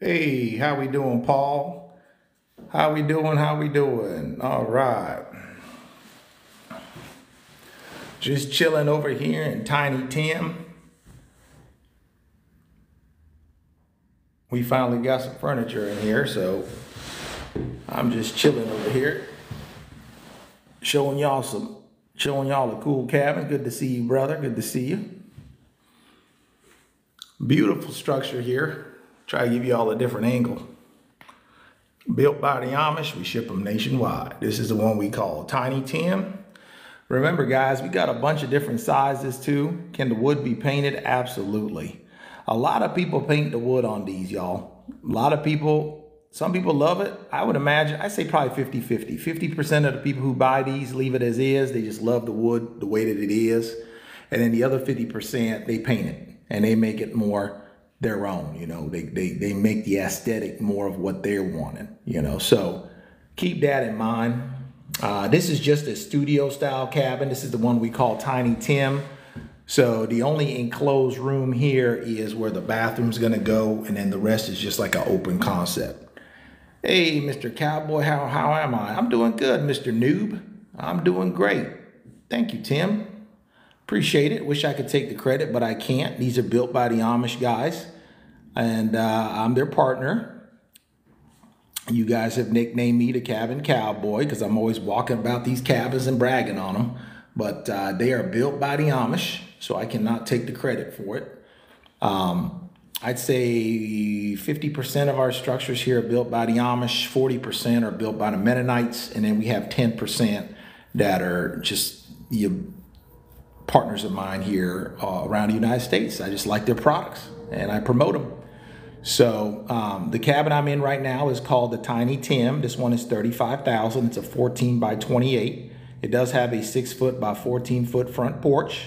Hey, how we doing, Paul? How we doing? How we doing? All right. Just chilling over here in Tiny Tim. We finally got some furniture in here, so I'm just chilling over here, showing y'all some, showing y'all a cool cabin. Good to see you, brother. Good to see you. Beautiful structure here. Try to give you all a different angle. Built by the Amish, we ship them nationwide. This is the one we call Tiny Tim. Remember guys, we got a bunch of different sizes too. Can the wood be painted? Absolutely. A lot of people paint the wood on these, y'all. A lot of people, some people love it. I would imagine, I say probably 50-50. 50% of the people who buy these leave it as is. They just love the wood the way that it is. And then the other 50%, they paint it and they make it more their own. You know, they, they, they make the aesthetic more of what they're wanting, you know. So keep that in mind. Uh, this is just a studio style cabin. This is the one we call Tiny Tim. So the only enclosed room here is where the bathroom's gonna go, and then the rest is just like an open concept. Hey, Mr. Cowboy, how, how am I? I'm doing good, Mr. Noob. I'm doing great. Thank you, Tim. Appreciate it. Wish I could take the credit, but I can't. These are built by the Amish guys, and uh, I'm their partner. You guys have nicknamed me the Cabin Cowboy because I'm always walking about these cabins and bragging on them. But uh, they are built by the Amish, so I cannot take the credit for it. Um, I'd say 50% of our structures here are built by the Amish, 40% are built by the Mennonites, and then we have 10% that are just you partners of mine here uh, around the United States. I just like their products and I promote them. So um, the cabin I'm in right now is called the Tiny Tim. This one is 35,000. It's a 14 by 28. It does have a six foot by 14 foot front porch.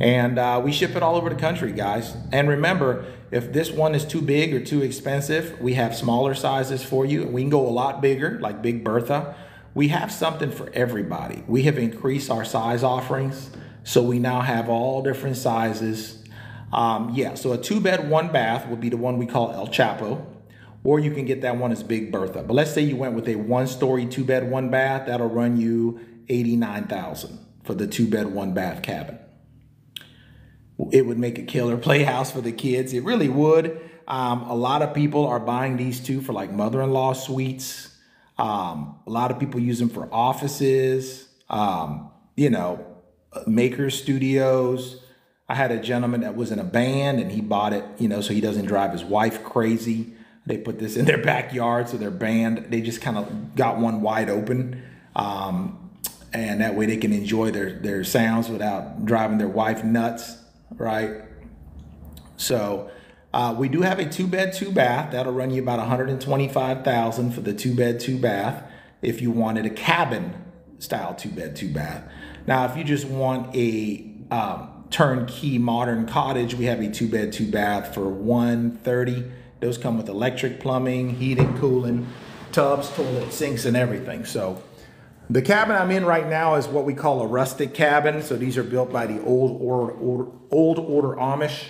And uh, we ship it all over the country, guys. And remember, if this one is too big or too expensive, we have smaller sizes for you. We can go a lot bigger, like Big Bertha. We have something for everybody. We have increased our size offerings. So we now have all different sizes. Um, yeah, so a two bed, one bath would be the one we call El Chapo, or you can get that one as Big Bertha. But let's say you went with a one story, two bed, one bath, that'll run you 89,000 for the two bed, one bath cabin. It would make a killer playhouse for the kids. It really would. Um, a lot of people are buying these two for like mother-in-law suites. Um, a lot of people use them for offices. Um, you know, maker studios. I had a gentleman that was in a band and he bought it, you know, so he doesn't drive his wife crazy. They put this in their backyard, so their band, they just kind of got one wide open. Um, and that way they can enjoy their, their sounds without driving their wife nuts, right? So uh, we do have a two bed, two bath. That'll run you about 125,000 for the two bed, two bath. If you wanted a cabin style two bed, two bath. Now, if you just want a um, turnkey modern cottage, we have a two bed, two bath for 130. Those come with electric plumbing, heating, cooling, tubs, toilet, sinks, and everything. So the cabin I'm in right now is what we call a rustic cabin. So these are built by the old order, order, old order Amish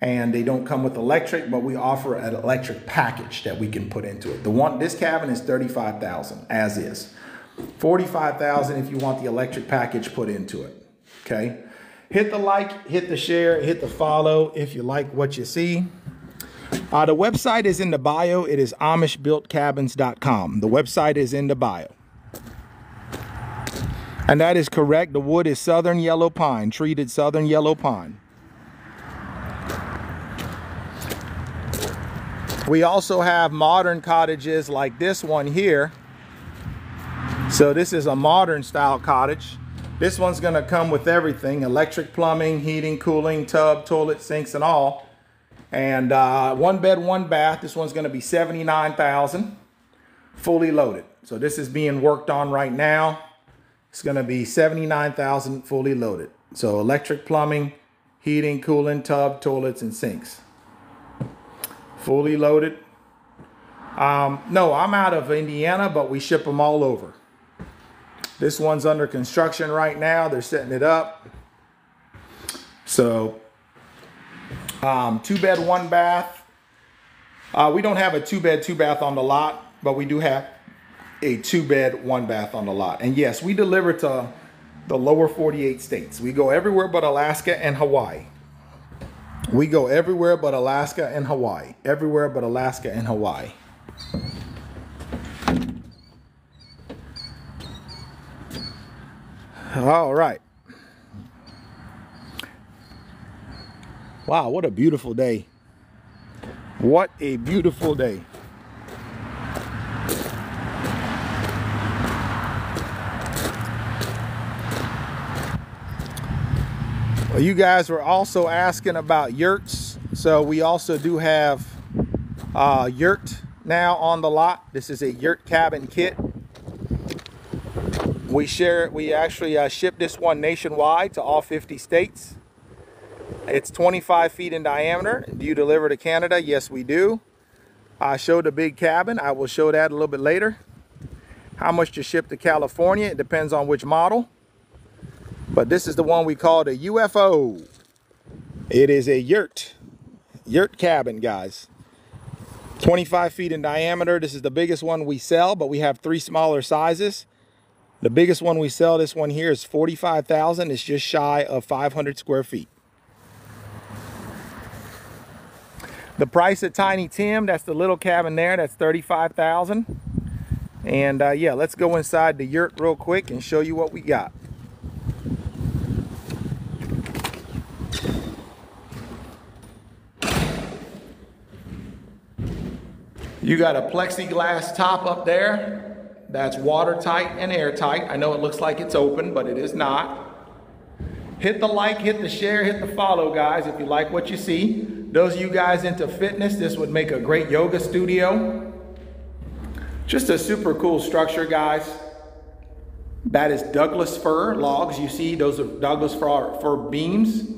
and they don't come with electric, but we offer an electric package that we can put into it. The one, this cabin is 35,000 as is. 45,000 if you want the electric package put into it. Okay. Hit the like, hit the share, hit the follow if you like what you see. Uh, the website is in the bio. It is AmishBuiltCabins.com. The website is in the bio. And that is correct. The wood is southern yellow pine, treated southern yellow pine. We also have modern cottages like this one here so this is a modern style cottage. This one's gonna come with everything, electric plumbing, heating, cooling, tub, toilet, sinks, and all. And uh, one bed, one bath. This one's gonna be 79,000, fully loaded. So this is being worked on right now. It's gonna be 79,000 fully loaded. So electric plumbing, heating, cooling, tub, toilets, and sinks. Fully loaded. Um, no, I'm out of Indiana, but we ship them all over. This one's under construction right now. They're setting it up. So um, two bed, one bath. Uh, we don't have a two bed, two bath on the lot, but we do have a two bed, one bath on the lot. And yes, we deliver to the lower 48 states. We go everywhere but Alaska and Hawaii. We go everywhere but Alaska and Hawaii. Everywhere but Alaska and Hawaii. All right. Wow, what a beautiful day. What a beautiful day. Well, you guys were also asking about yurts. So we also do have uh, yurt now on the lot. This is a yurt cabin kit. We share, we actually uh, ship this one nationwide to all 50 states. It's 25 feet in diameter. Do you deliver to Canada? Yes, we do. I showed the big cabin. I will show that a little bit later. How much to ship to California? It depends on which model. But this is the one we call the UFO. It is a yurt. Yurt cabin, guys. 25 feet in diameter. This is the biggest one we sell, but we have three smaller sizes. The biggest one we sell, this one here, is 45,000. It's just shy of 500 square feet. The price at Tiny Tim, that's the little cabin there, that's 35,000. And uh, yeah, let's go inside the yurt real quick and show you what we got. You got a plexiglass top up there that's watertight and airtight. I know it looks like it's open, but it is not. Hit the like, hit the share, hit the follow, guys, if you like what you see. Those of you guys into fitness, this would make a great yoga studio. Just a super cool structure, guys. That is Douglas fir logs. You see, those are Douglas fir, beams.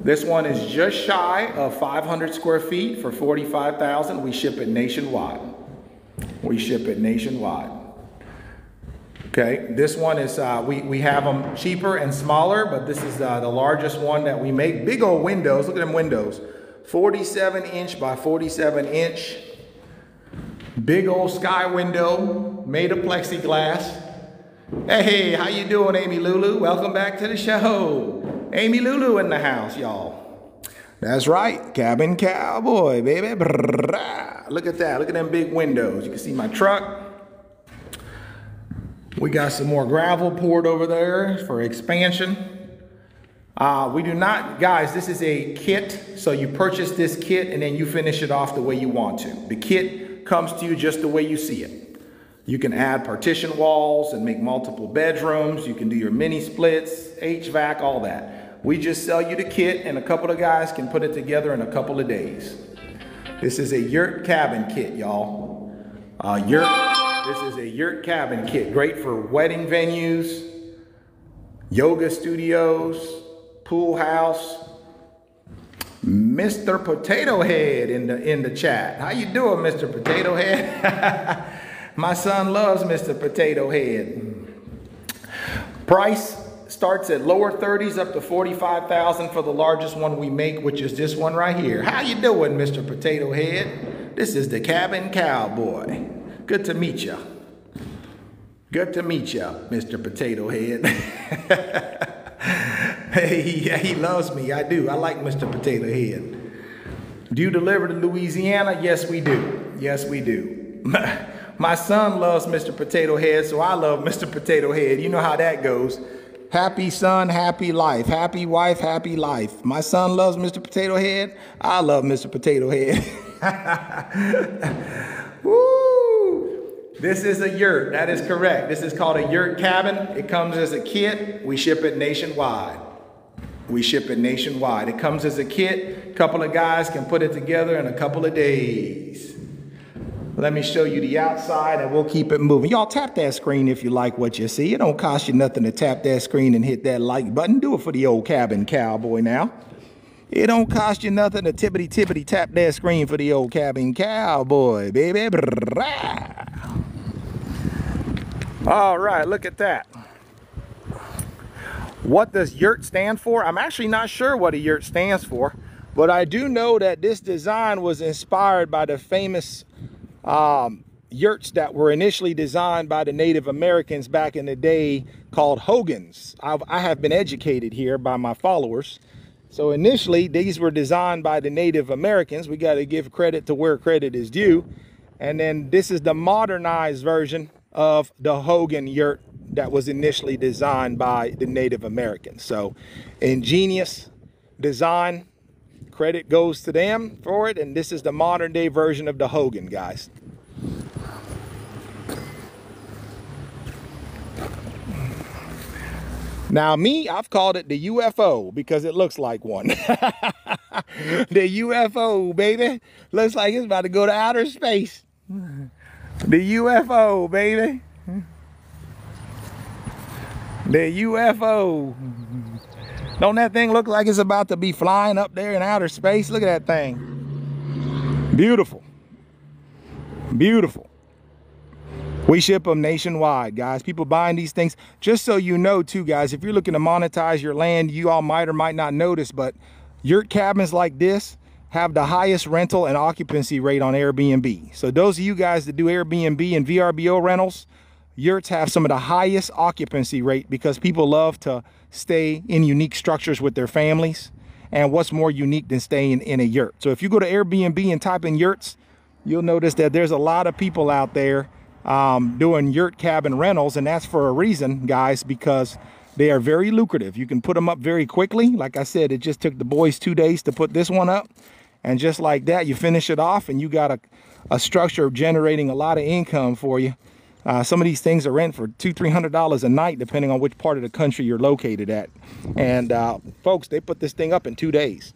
This one is just shy of 500 square feet for 45,000. We ship it nationwide. We ship it nationwide. Okay, this one is, uh, we, we have them cheaper and smaller, but this is uh, the largest one that we make. Big old windows, look at them windows. 47 inch by 47 inch. Big old sky window, made of plexiglass. Hey, how you doing, Amy Lulu? Welcome back to the show. Amy Lulu in the house, y'all. That's right, cabin cowboy, baby. Look at that, look at them big windows. You can see my truck. We got some more gravel poured over there for expansion. Uh, we do not, guys, this is a kit. So you purchase this kit and then you finish it off the way you want to. The kit comes to you just the way you see it. You can add partition walls and make multiple bedrooms. You can do your mini splits, HVAC, all that. We just sell you the kit and a couple of guys can put it together in a couple of days. This is a yurt cabin kit, y'all. Uh, yurt this is a yurt cabin kit, great for wedding venues, yoga studios, pool house. Mr. Potato Head in the in the chat. How you doing, Mr. Potato Head? My son loves Mr. Potato Head. Price starts at lower 30s up to 45,000 for the largest one we make, which is this one right here. How you doing, Mr. Potato Head? This is the Cabin Cowboy. Good to meet you. Good to meet you, Mr. Potato Head. hey, he, he loves me. I do. I like Mr. Potato Head. Do you deliver to Louisiana? Yes, we do. Yes, we do. My son loves Mr. Potato Head, so I love Mr. Potato Head. You know how that goes. Happy son, happy life. Happy wife, happy life. My son loves Mr. Potato Head. I love Mr. Potato Head. Woo! This is a yurt. That is correct. This is called a yurt cabin. It comes as a kit. We ship it nationwide. We ship it nationwide. It comes as a kit. A couple of guys can put it together in a couple of days. Let me show you the outside and we'll keep it moving. Y'all tap that screen if you like what you see. It don't cost you nothing to tap that screen and hit that like button. Do it for the old cabin cowboy now. It don't cost you nothing to tippity tippity tap that screen for the old cabin cowboy, baby. All right, look at that. What does yurt stand for? I'm actually not sure what a yurt stands for. But I do know that this design was inspired by the famous um, yurts that were initially designed by the Native Americans back in the day called hogans. I've, I have been educated here by my followers. So initially, these were designed by the Native Americans. We got to give credit to where credit is due. And then this is the modernized version of the Hogan yurt that was initially designed by the Native Americans. So ingenious design, credit goes to them for it. And this is the modern day version of the Hogan, guys. Now me, I've called it the UFO because it looks like one. the UFO, baby. Looks like it's about to go to outer space. The UFO, baby. The UFO. Don't that thing look like it's about to be flying up there in outer space? Look at that thing. Beautiful. Beautiful. We ship them nationwide, guys. People buying these things. Just so you know, too, guys, if you're looking to monetize your land, you all might or might not notice, but yurt cabins like this have the highest rental and occupancy rate on Airbnb. So those of you guys that do Airbnb and VRBO rentals, yurts have some of the highest occupancy rate because people love to stay in unique structures with their families. And what's more unique than staying in a yurt? So if you go to Airbnb and type in yurts, you'll notice that there's a lot of people out there um, doing yurt cabin rentals. And that's for a reason, guys, because they are very lucrative. You can put them up very quickly. Like I said, it just took the boys two days to put this one up. And just like that, you finish it off and you got a, a structure generating a lot of income for you. Uh, some of these things are rent for two, three hundred dollars a night, depending on which part of the country you're located at. And uh, folks, they put this thing up in two days.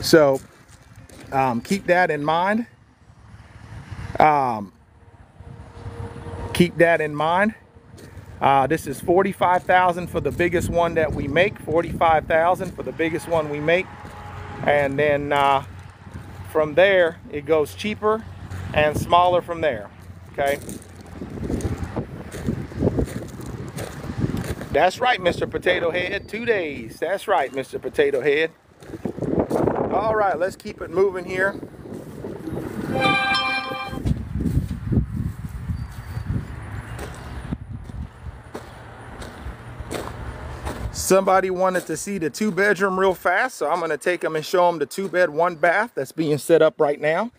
So um, keep that in mind. Um, keep that in mind. Uh, this is 45,000 for the biggest one that we make, 45,000 for the biggest one we make. And then uh, from there, it goes cheaper and smaller from there, okay? That's right, Mr. Potato Head, two days. That's right, Mr. Potato Head. All right, let's keep it moving here. Somebody wanted to see the two bedroom real fast, so I'm gonna take them and show them the two bed, one bath that's being set up right now.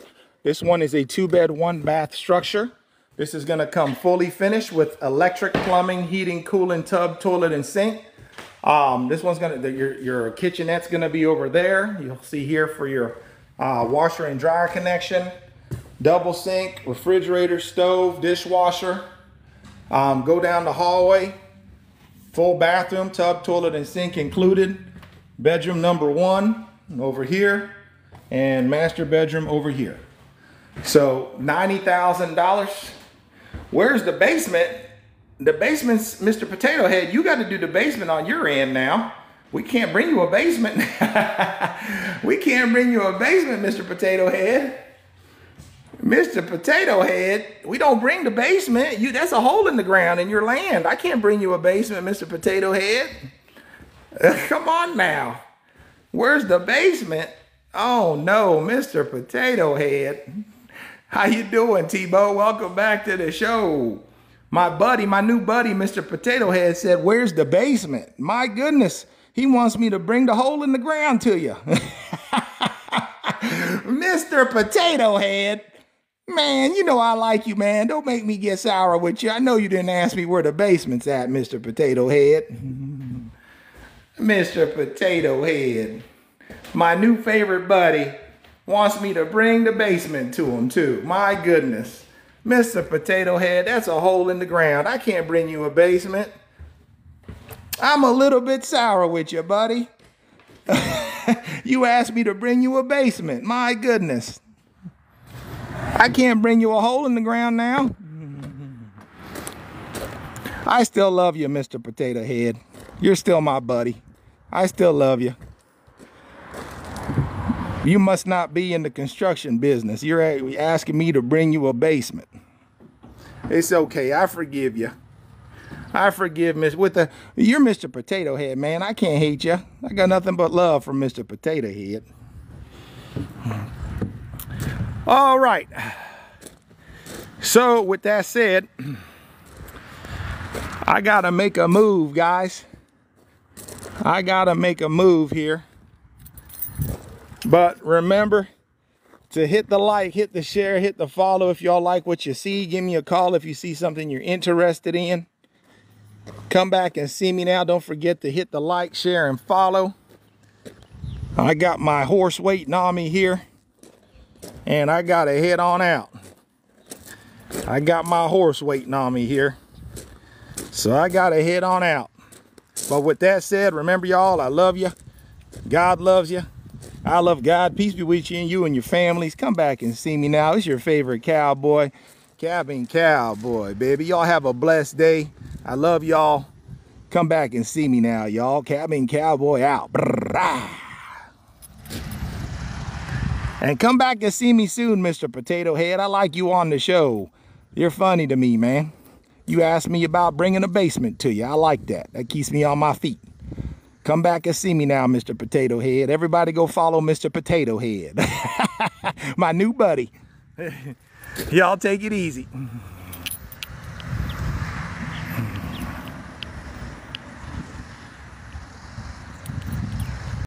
This one is a two bed, one bath structure. This is gonna come fully finished with electric plumbing, heating, cooling, tub, toilet, and sink. Um, this one's gonna, the, your, your kitchenette's gonna be over there. You'll see here for your uh, washer and dryer connection, double sink, refrigerator, stove, dishwasher. Um, go down the hallway, Full bathroom, tub, toilet, and sink included. Bedroom number one over here and master bedroom over here. So $90,000. Where's the basement? The basement's Mr. Potato Head. You got to do the basement on your end now. We can't bring you a basement. we can't bring you a basement, Mr. Potato Head. Mr. Potato Head, we don't bring the basement. You that's a hole in the ground in your land. I can't bring you a basement, Mr. Potato Head. Come on now. Where's the basement? Oh no, Mr. Potato Head. How you doing, T-Bo? Welcome back to the show. My buddy, my new buddy, Mr. Potato Head said, where's the basement? My goodness, he wants me to bring the hole in the ground to you. Mr. Potato Head. Man, you know I like you, man. Don't make me get sour with you. I know you didn't ask me where the basement's at, Mr. Potato Head. Mr. Potato Head. My new favorite buddy wants me to bring the basement to him, too. My goodness. Mr. Potato Head, that's a hole in the ground. I can't bring you a basement. I'm a little bit sour with you, buddy. you asked me to bring you a basement. My goodness. I can't bring you a hole in the ground now. I still love you, Mr. Potato Head. You're still my buddy. I still love you. You must not be in the construction business. You're asking me to bring you a basement. It's okay. I forgive you. I forgive Miss with the you're Mr. Potato Head, man. I can't hate you. I got nothing but love for Mr. Potato Head. All right. So with that said, I gotta make a move, guys. I gotta make a move here. But remember to hit the like, hit the share, hit the follow if y'all like what you see. Give me a call if you see something you're interested in. Come back and see me now. Don't forget to hit the like, share, and follow. I got my horse waiting on me here. And I got to head on out. I got my horse waiting on me here. So I got to head on out. But with that said, remember y'all, I love you. God loves you. I love God. Peace be with you and you and your families. Come back and see me now. It's your favorite cowboy, Cabin Cowboy, baby. Y'all have a blessed day. I love y'all. Come back and see me now, y'all. Cabin Cowboy out. And come back and see me soon, Mr. Potato Head. I like you on the show. You're funny to me, man. You asked me about bringing a basement to you. I like that. That keeps me on my feet. Come back and see me now, Mr. Potato Head. Everybody go follow Mr. Potato Head. my new buddy. Y'all take it easy.